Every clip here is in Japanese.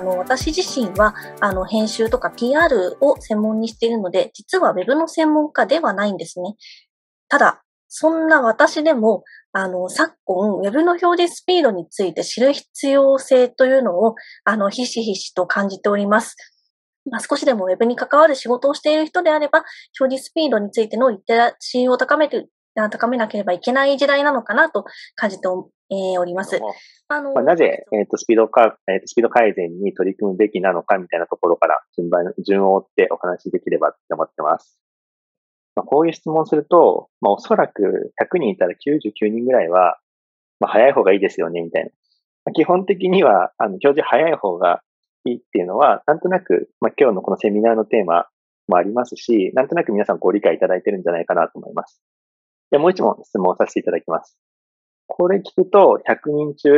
あの私自身はあの編集とか PR を専門にしているので、実は Web の専門家ではないんですね。ただ、そんな私でも、あの、昨今、Web の表示スピードについて知る必要性というのを、あの、ひしひしと感じております。まあ、少しでも Web に関わる仕事をしている人であれば、表示スピードについてのリテラシーを高めて、高めなければいけない時代なのかなと感じてお,、えー、おります。あのまあ、なぜ、えーと、スピードか、えーと、スピード改善に取り組むべきなのかみたいなところから順番、順を追ってお話しできればと思ってます。まあ、こういう質問すると、まあ、おそらく100人いたら99人ぐらいは、まあ、早い方がいいですよね、みたいな。まあ、基本的には、あの、表示早い方がいいっていうのは、なんとなく、まあ、今日のこのセミナーのテーマもありますし、なんとなく皆さんご理解いただいてるんじゃないかなと思います。で、もう一問質問させていただきます。これ聞くと、100人中、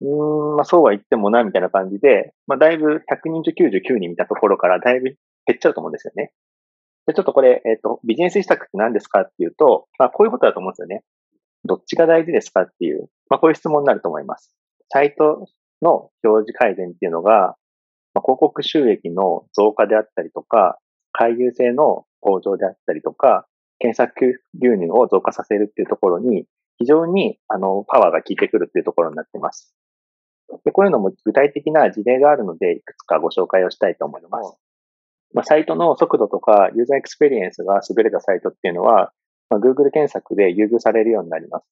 うん、まあそうは言ってもな、みたいな感じで、まあだいぶ100人中99人見たところからだいぶ減っちゃうと思うんですよね。で、ちょっとこれ、えっ、と、ビジネス施策って何ですかっていうと、まあこういうことだと思うんですよね。どっちが大事ですかっていう、まあこういう質問になると思います。サイトの表示改善っていうのが、まあ、広告収益の増加であったりとか、回遊性の向上であったりとか、検索流入を増加させるっていうところに、非常に、あの、パワーが効いてくるっていうところになっています。で、こういうのも具体的な事例があるので、いくつかご紹介をしたいと思います。まあ、サイトの速度とかユーザーエクスペリエンスが優れたサイトっていうのは、まあ、Google 検索で優遇されるようになります。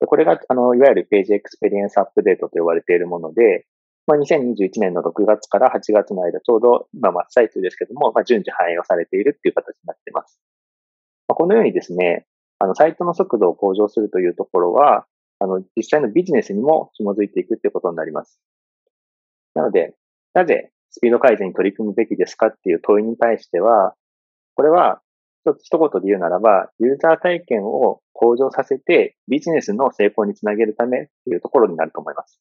でこれが、あの、いわゆる Page Experience Update と呼ばれているもので、まあ、2021年の6月から8月の間、ちょうど、まあ、真っ最中ですけども、まあ、順次反映をされているっていう形になっています。まあ、このようにですね、あの、サイトの速度を向上するというところは、あの、実際のビジネスにも紐づいていくっていうことになります。なので、なぜスピード改善に取り組むべきですかっていう問いに対しては、これは、一言で言うならば、ユーザー体験を向上させてビジネスの成功につなげるためっていうところになると思います。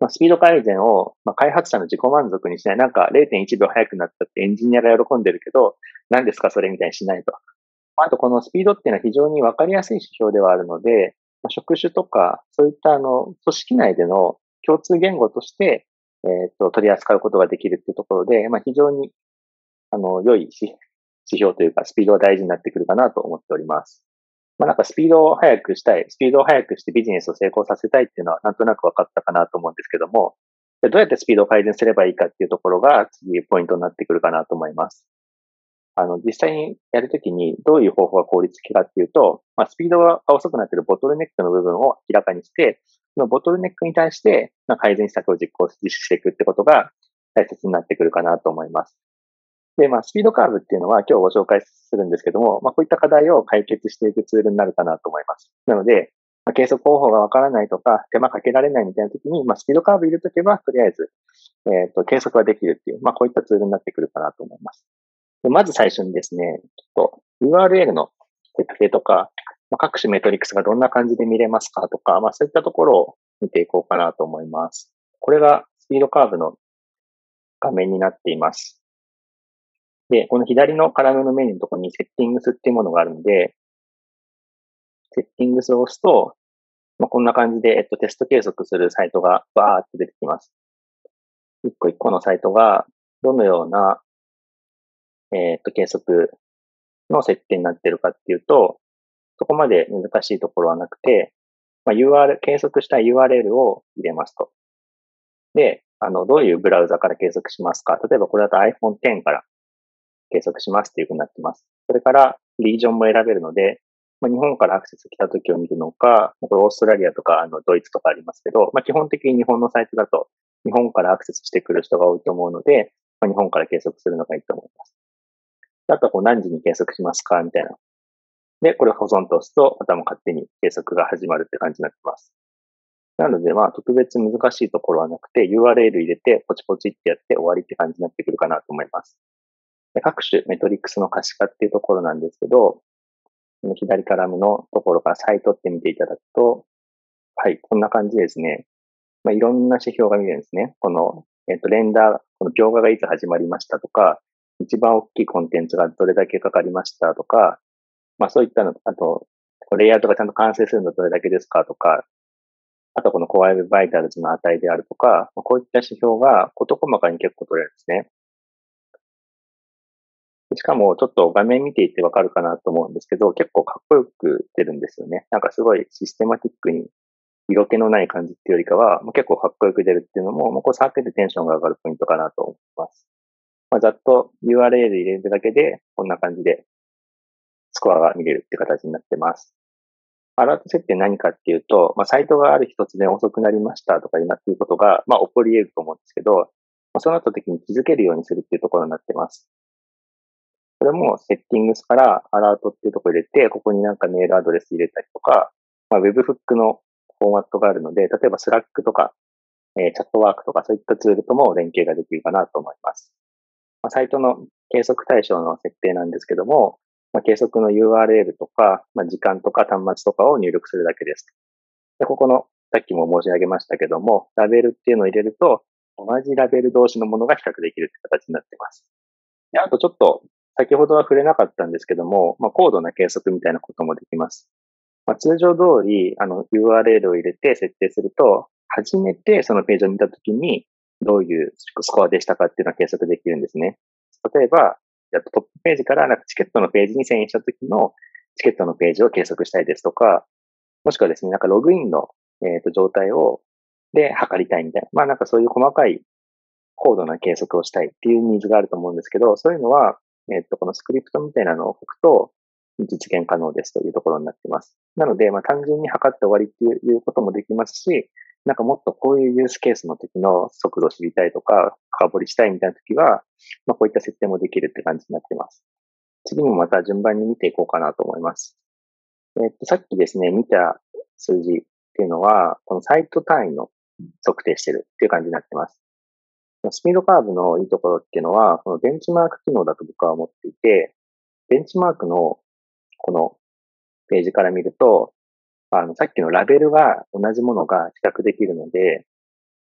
まあ、スピード改善を、まあ、開発者の自己満足にしない。なんか0.1秒速くなったってエンジニアが喜んでるけど、何ですかそれみたいにしないと。あとこのスピードっていうのは非常にわかりやすい指標ではあるので、職種とか、そういったあの、組織内での共通言語として、えっ、と、取り扱うことができるっていうところで、まあ、非常に、あの、良い指標というか、スピードが大事になってくるかなと思っております。まあ、なんかスピードを速くしたい、スピードを速くしてビジネスを成功させたいっていうのはなんとなく分かったかなと思うんですけども、どうやってスピードを改善すればいいかっていうところが次ポイントになってくるかなと思います。あの、実際にやるときにどういう方法が効率的かっていうと、まあ、スピードが遅くなっているボトルネックの部分を明らかにして、そのボトルネックに対して、まあ、改善施策を実行、実施していくってことが大切になってくるかなと思います。で、まあ、スピードカーブっていうのは今日ご紹介するんですけども、まあ、こういった課題を解決していくツールになるかなと思います。なので、まあ、計測方法がわからないとか、手間かけられないみたいな時に、まあ、スピードカーブ入れとけば、とりあえず、えっ、ー、と、計測ができるっていう、まあ、こういったツールになってくるかなと思います。まず最初にですね、ちょっと URL の設定とか、まあ、各種メトリックスがどんな感じで見れますかとか、まあ、そういったところを見ていこうかなと思います。これがスピードカーブの画面になっています。で、この左のカラムのメニューのところにセッティングスっていうものがあるので、セッティングスを押すと、まあ、こんな感じで、えっと、テスト計測するサイトがバーって出てきます。一個一個のサイトが、どのような、えっと、計測の設定になってるかっていうと、そこまで難しいところはなくて、まあ、URL、計測した URL を入れますと。で、あの、どういうブラウザから計測しますか？例えばこれだと iPhone X から計測しますっていうふうになってます。それから、リージョンも選べるので、まあ、日本からアクセス来た時を見るのか、これオーストラリアとか、あの、ドイツとかありますけど、まあ、基本的に日本のサイトだと、日本からアクセスしてくる人が多いと思うので、まあ、日本から計測するのがいいと思います。あとはこう何時に計測しますかみたいな。で、これ保存と押すと、またも勝手に計測が始まるって感じになってます。なので、まあ、特別難しいところはなくて、URL 入れて、ポチポチってやって終わりって感じになってくるかなと思います。各種メトリックスの可視化っていうところなんですけど、この左カラムのところからサイトって見ていただくと、はい、こんな感じですね。まあ、いろんな指標が見れるんですね。この、えっ、と、レンダー、この描画がいつ始まりましたとか、一番大きいコンテンツがどれだけかかりましたとか、まあそういったの、あと、レイアウトがちゃんと完成するのどれだけですかとか、あとこの Core Web Vitals の値であるとか、こういった指標が事細かに結構取れるんですね。しかも、ちょっと画面見ていてわかるかなと思うんですけど、結構かっこよく出るんですよね。なんかすごいシステマティックに色気のない感じっていうよりかは、結構かっこよく出るっていうのも、もうこれ触っててテンションが上がるポイントかなと思います。まあ、ざっと URL 入れるだけで、こんな感じでスコアが見れるって形になってます。アラート設定何かっていうと、まあ、サイトがある一つで遅くなりましたとか今っていうことが、まあ、起こり得ると思うんですけど、まあ、そうなった時に気づけるようにするっていうところになってます。これもセッティングスからアラートっていうところ入れて、ここになんかメールアドレス入れたりとか、まあ、Webhook のフォーマットがあるので、例えば Slack とか、え、チャットワークとかそういったツールとも連携ができるかなと思います。まあ、サイトの計測対象の設定なんですけども、まあ、計測の URL とか、まあ、時間とか端末とかを入力するだけです。で、ここの、さっきも申し上げましたけども、ラベルっていうのを入れると、同じラベル同士のものが比較できるって形になってます。であとちょっと、先ほどは触れなかったんですけども、まあ、高度な計測みたいなこともできます。まあ、通常通り、あの、URL を入れて設定すると、初めてそのページを見たときに、どういうスコアでしたかっていうのは計測できるんですね。例えば、トップページからなんかチケットのページに遷移したときのチケットのページを計測したいですとか、もしくはですね、なんかログインの、えー、と状態を、で測りたいみたいな。まあなんかそういう細かい高度な計測をしたいっていうニーズがあると思うんですけど、そういうのは、えっ、ー、と、このスクリプトみたいなのを置くと、実現可能ですというところになっています。なので、まあ、単純に測って終わりっていうこともできますし、なんかもっとこういうユースケースの時の速度を知りたいとか、深掘りしたいみたいな時は、まあ、こういった設定もできるって感じになってます。次もまた順番に見ていこうかなと思います。えっと、さっきですね、見た数字っていうのは、このサイト単位の測定してるっていう感じになってます。スピードカーブのいいところっていうのは、このベンチマーク機能だと僕は思っていて、ベンチマークのこのページから見ると、あの、さっきのラベルが同じものが比較できるので、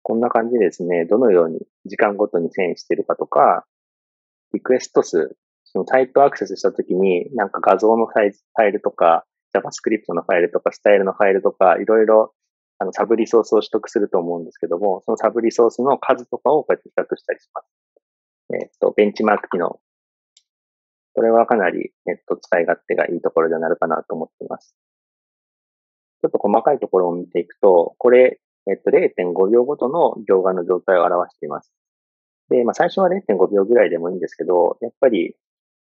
こんな感じでですね、どのように時間ごとに遷移してるかとか、リクエスト数、そのサイトアクセスしたときに、なんか画像のサイズファイルとか、JavaScript のファイルとか、スタイルのファイルとか、いろいろ、あの、サブリソースを取得すると思うんですけども、そのサブリソースの数とかをこうやって比較したりします。えっ、と、ベンチマーク機能これはかなりネット使い勝手がいいところでなるかなと思っています。ちょっと細かいところを見ていくと、これ、えっと、0.5秒ごとの行画の状態を表しています。で、まあ、最初は0.5秒ぐらいでもいいんですけど、やっぱり、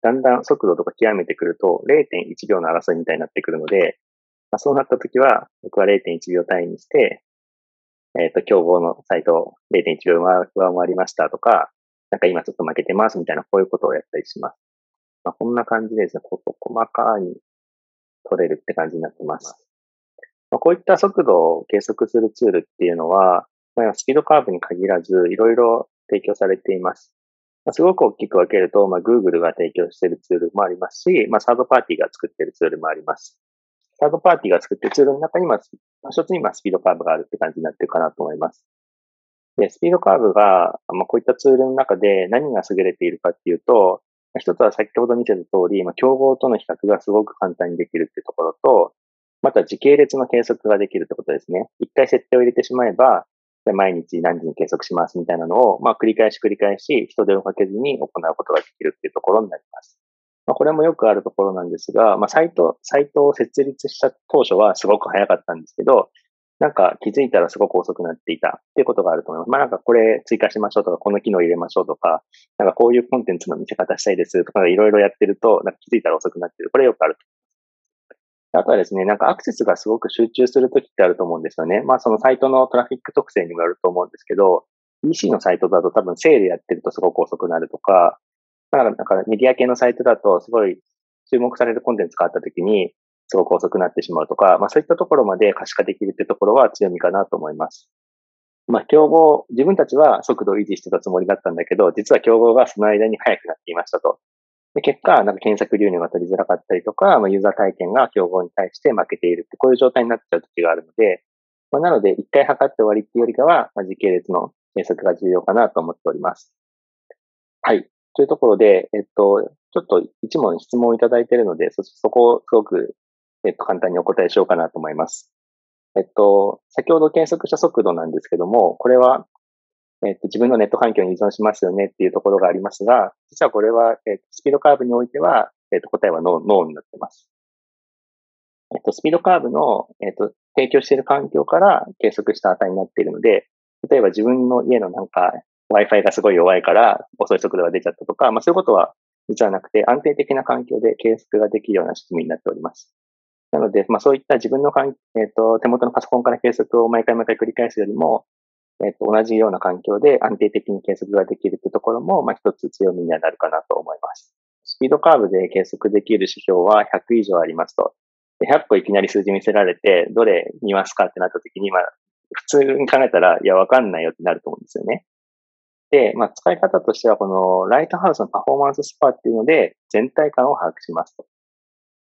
だんだん速度とか極めてくると、0.1秒の争いみたいになってくるので、まあ、そうなった時は、僕は0.1秒単位にして、えっ、と、競合のサイト0.1秒上回りましたとか、なんか今ちょっと負けてますみたいな、こういうことをやったりします。まあ、こんな感じでですね、こ細かに取れるって感じになってます。まあ、こういった速度を計測するツールっていうのは、まあ、スピードカーブに限らず、いろいろ提供されています。まあ、すごく大きく分けると、まあ、Google が提供しているツールもありますし、まあ、サードパーティーが作っているツールもあります。サードパーティーが作っているツールの中に、まあ、一つにまスピードカーブがあるって感じになってるかなと思います。で、スピードカーブが、まあ、こういったツールの中で何が優れているかっていうと、一つは先ほど見てた通り、まあ、競合との比較がすごく簡単にできるっていうところと、また時系列の計測ができるってことですね。一回設定を入れてしまえば、毎日何時に計測しますみたいなのを、まあ、繰り返し繰り返し人手をかけずに行うことができるっていうところになります。まあ、これもよくあるところなんですが、まあ、サイト、サイトを設立した当初はすごく早かったんですけど、なんか気づいたらすごく遅くなっていたっていうことがあると思います。まあなんかこれ追加しましょうとか、この機能入れましょうとか、なんかこういうコンテンツの見せ方したいですとか、いろいろやってると、なんか気づいたら遅くなってる。これよくある。あとはですね、なんかアクセスがすごく集中するときってあると思うんですよね。まあそのサイトのトラフィック特性にもよると思うんですけど、EC のサイトだと多分セールやってるとすごく遅くなるとか、だからなんかメディア系のサイトだとすごい注目されるコンテンツがあったときに、すごく遅くなってしまうとか、まあそういったところまで可視化できるっていうところは強みかなと思います。まあ競合、自分たちは速度を維持してたつもりだったんだけど、実は競合がその間に速くなっていましたと。で結果、なんか検索流入が取りづらかったりとか、まあ、ユーザー体験が競合に対して負けているって、こういう状態になっちゃう時があるので、まあ、なので、一回測って終わりっていうよりかは、まあ、時系列の検索が重要かなと思っております。はい。というところで、えっと、ちょっと一問質問をいただいているので、そ、そこをすごくえっと、簡単にお答えしようかなと思います。えっと、先ほど計測した速度なんですけども、これは、えっと、自分のネット環境に依存しますよねっていうところがありますが、実はこれは、えっと、スピードカーブにおいては、えっと、答えはノー、ノーになってます。えっと、スピードカーブの、えっと、提供している環境から計測した値になっているので、例えば自分の家のなんか Wi-Fi がすごい弱いから遅い速度が出ちゃったとか、まあそういうことは実はなくて安定的な環境で計測ができるような仕組みになっております。なので、まあそういった自分のかん、えっ、ー、と、手元のパソコンから計測を毎回毎回繰り返すよりも、えっ、と、同じような環境で安定的に計測ができるというところも、まあ一つ強みにはなるかなと思います。スピードカーブで計測できる指標は100以上ありますと。100個いきなり数字見せられて、どれ見ますかってなった時に、まあ、普通に考えたら、いや、わかんないよってなると思うんですよね。で、まあ、使い方としては、このライトハウスのパフォーマンススコアっていうので、全体感を把握しますと。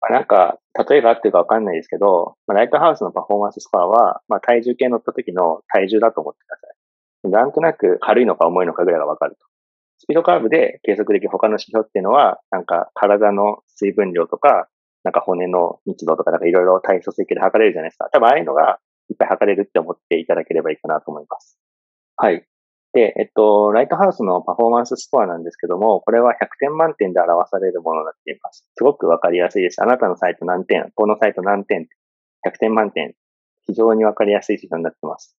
まあ、なんか、例えがあってるかわかんないですけど、まあ、ライトハウスのパフォーマンススコアは、まあ、体重計乗った時の体重だと思ってください。なんとなく軽いのか重いのかぐらいがわかると。スピードカーブで計測できる他の指標っていうのは、なんか体の水分量とか、なんか骨の密度とかなんかいろいろ体組積で測れるじゃないですか。多分ああいうのがいっぱい測れるって思っていただければいいかなと思います。はい。で、えっと、ライトハウスのパフォーマンススコアなんですけども、これは100点満点で表されるものになっています。すごくわかりやすいです。あなたのサイト何点、このサイト何点、100点満点、非常にわかりやすい指標になっています。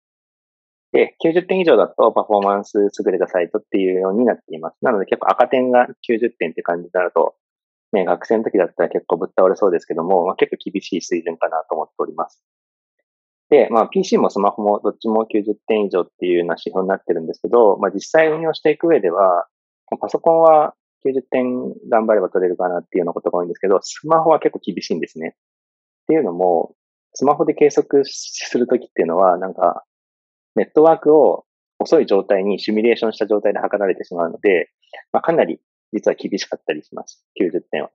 で、90点以上だとパフォーマンス優れたサイトっていうようになっています。なので結構赤点が90点って感じになると、ね、学生の時だったら結構ぶっ倒れそうですけども、まあ、結構厳しい水準かなと思っております。で、まあ PC もスマホもどっちも90点以上っていうような指標になってるんですけど、まあ実際運用していく上では、パソコンは90点頑張れば取れるかなっていうようなことが多いんですけど、スマホは結構厳しいんですね。っていうのも、スマホで計測するときっていうのは、なんか、ネットワークを遅い状態にシミュレーションした状態で測られてしまうので、まあ、かなり実は厳しかったりします。90点は。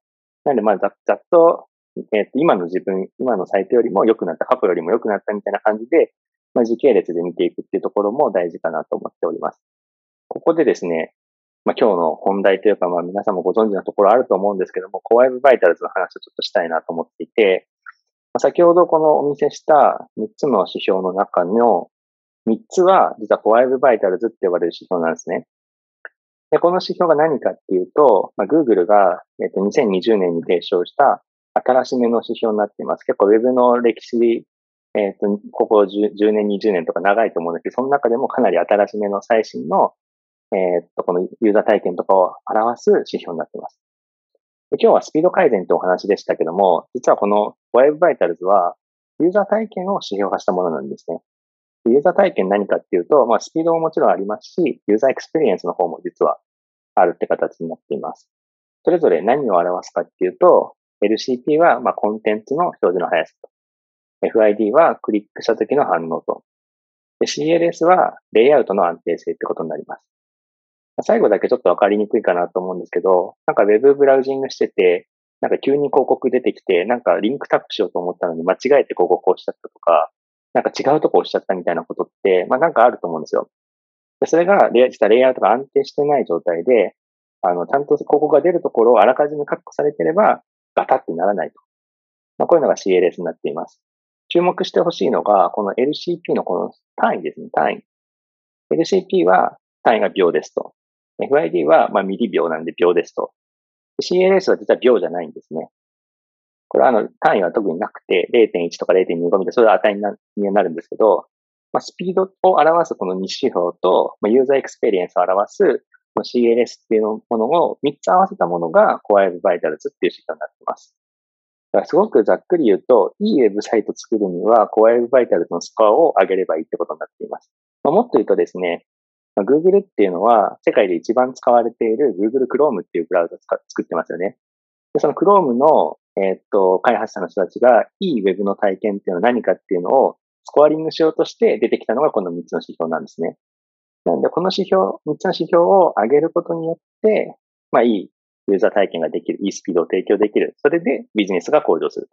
なので、まあざ、ざっとえっ、と、今の自分、今のサイトよりも良くなった、過去よりも良くなったみたいな感じで、まあ、時系列で見ていくっていうところも大事かなと思っております。ここでですね、まあ、今日の本題というか、まあ、皆さんもご存知のところあると思うんですけども、コアウェブバイタルズの話をちょっとしたいなと思っていて、まあ、先ほどこのお見せした3つの指標の中の3つは、実はコアウェブバイタルズって呼ばれる指標なんですね。で、この指標が何かっていうと、まあ、Google が、えっと、2020年に提唱した新しめの指標になっています。結構 Web の歴史、えっ、ー、と、ここ 10, 10, 年、20年とか長いと思うんですけど、その中でもかなり新しめの最新の、えっ、ー、と、このユーザー体験とかを表す指標になっています。今日はスピード改善というお話でしたけども、実はこの Web Vitals はユーザー体験を指標化したものなんですね。ユーザー体験何かっていうと、まあ、スピードももちろんありますし、ユーザーエクスペリエンスの方も実はあるって形になっています。それぞれ何を表すかっていうと、LCP は、まあ、コンテンツの表示の速さと。FID はクリックした時の反応と。CLS はレイアウトの安定性ってことになります。最後だけちょっとわかりにくいかなと思うんですけど、なんか Web ブラウジングしてて、なんか急に広告出てきて、なんかリンクタップしようと思ったのに間違えて広告を押しちゃったとか、なんか違うとこ押しちゃったみたいなことって、まあなんかあると思うんですよ。でそれが、実はレイアウトが安定してない状態で、あの、ちゃんと広告が出るところをあらかじめ確保されてれば、ガタってならないと。まあ、こういうのが CLS になっています。注目してほしいのが、この LCP のこの単位ですね、単位。LCP は単位が秒ですと。FID はまあミリ秒なんで秒ですと。CLS は実は秒じゃないんですね。これはあの単位は特になくて0.1とか0.25みたいなそういう値になるんですけど、まあ、スピードを表すこの2指標と、まあ、ユーザーエクスペリエンスを表す CLS っていうものを3つ合わせたものが Core Web Vitals っていう指標になっています。だからすごくざっくり言うと、いいウェブサイト作るには Core Web Vitals のスコアを上げればいいってことになっています。まあ、もっと言うとですね、まあ、Google っていうのは世界で一番使われている Google Chrome っていうブラウザを作ってますよね。でその Chrome の、えー、っと、開発者の人たちがいい Web の体験っていうのは何かっていうのをスコアリングしようとして出てきたのがこの3つの指標なんですね。なので、この指標、3つの指標を上げることによって、まあ、いいユーザー体験ができる、いいスピードを提供できる。それでビジネスが向上する。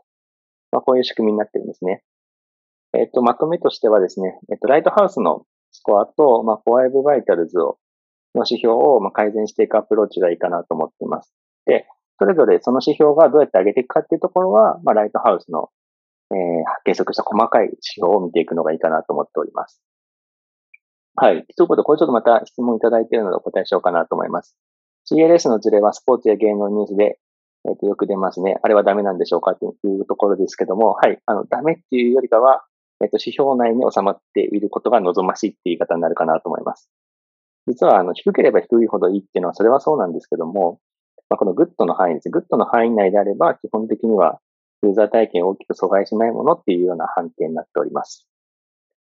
まあ、こういう仕組みになってるんですね。えっ、と、まとめとしてはですね、えっ、と、ライトハウスのスコアと、まあ、コアイブバイタルズを、の指標を、まあ、改善していくアプローチがいいかなと思っています。で、それぞれその指標がどうやって上げていくかっていうところは、まあ、ライトハウスの、えー、計測した細かい指標を見ていくのがいいかなと思っております。はい。ということで、これちょっとまた質問いただいているのでお答えしようかなと思います。CLS のズレはスポーツや芸能ニュースで、えっ、と、よく出ますね。あれはダメなんでしょうかというところですけども、はい。あの、ダメっていうよりかは、えっ、と、指標内に収まっていることが望ましいっていう言い方になるかなと思います。実は、あの、低ければ低いほどいいっていうのは、それはそうなんですけども、まあ、このグッドの範囲です。グッドの範囲内であれば、基本的にはユーザー体験を大きく阻害しないものっていうような判定になっております。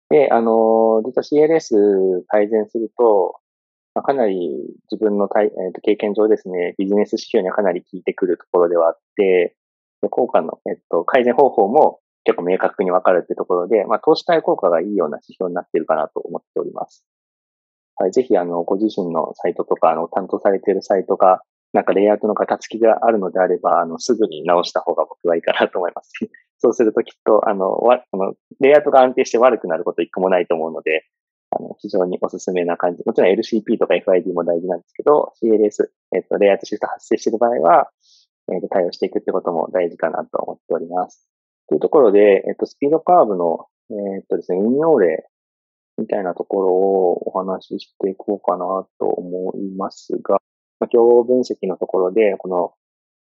で、あの、実は CLS 改善すると、まあ、かなり自分の体、えー、と経験上ですね、ビジネス指標にはかなり効いてくるところではあって、で効果の、えっと、改善方法も結構明確に分かるってところで、まあ、投資対効果がいいような指標になっているかなと思っております。はい、ぜひ、あの、ご自身のサイトとか、あの、担当されているサイトが、なんかレイアウトの型付きがあるのであれば、あの、すぐに直した方が僕はいいかなと思います。そうするときっと、あの、わ、あの、レイアウトが安定して悪くなること一個もないと思うので、あの、非常におすすめな感じ。もちろん LCP とか FID も大事なんですけど、CLS、えっ、と、レイアウトシフト発生している場合は、えっ、と、対応していくってことも大事かなと思っております。というところで、えっ、と、スピードカーブの、えっ、とですね、運用例みたいなところをお話ししていこうかなと思いますが、まあ、競合分析のところで、この、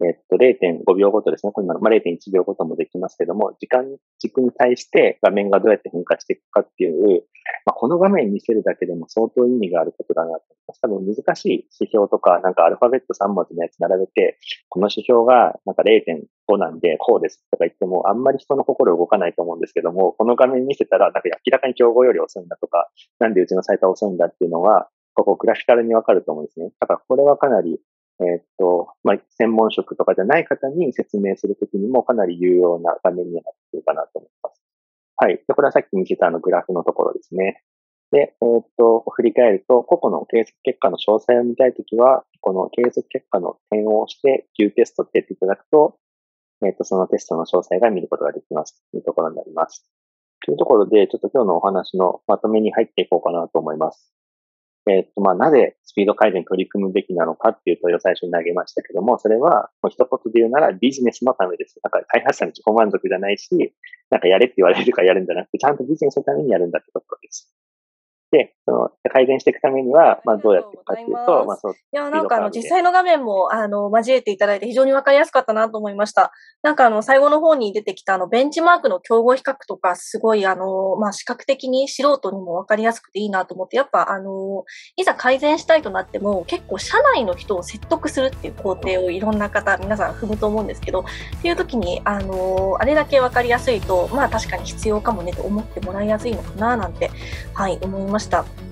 えっと、0.5秒ごとですね。これ今の、まあ、0.1秒ごともできますけども、時間軸に対して画面がどうやって変化していくかっていう、まあ、この画面見せるだけでも相当意味があることだなと思います。多分難しい指標とか、なんかアルファベット3文字のやつ並べて、この指標がなんか0.5なんでこうですとか言っても、あんまり人の心動かないと思うんですけども、この画面見せたら、なんか明らかに競合より遅いんだとか、なんでうちのサイト遅いんだっていうのは、ここグラフィカルにわかると思うんですね。だからこれはかなり、え、っと、まあ、専門職とかじゃない方に説明するときにもかなり有用な画面になってくるかなと思います。はい。で、これはさっき見せたあのグラフのところですね。で、えー、っと、振り返ると、個々の計測結果の詳細を見たいときは、この計測結果の点を押して、Q テストってやっていただくと、えっと、そのテストの詳細が見ることができますというところになります。というところで、ちょっと今日のお話のまとめに入っていこうかなと思います。えっ、と、まあ、なぜスピード改善取り組むべきなのかっていう問いを最初に投げましたけども、それは、もう一言で言うならビジネスのためです。だから開発者の自己満足じゃないし、なんかやれって言われるからやるんじゃなくて、ちゃんとビジネスのためにやるんだってところです。で、その、改善していくためには、まあ、どうやっていくかっていうと、まあ、そう。いや、なんかあの、実際の画面も、あの、交えていただいて非常にわかりやすかったなと思いました。なんかあの、最後の方に出てきたあの、ベンチマークの競合比較とか、すごいあの、まあ、視覚的に素人にもわかりやすくていいなと思って、やっぱあの、いざ改善したいとなっても、結構社内の人を説得するっていう工程をいろんな方、皆さん踏むと思うんですけど、っていう時に、あの、あれだけわかりやすいと、まあ、確かに必要かもねと思ってもらいやすいのかな、なんて、はい、思いました。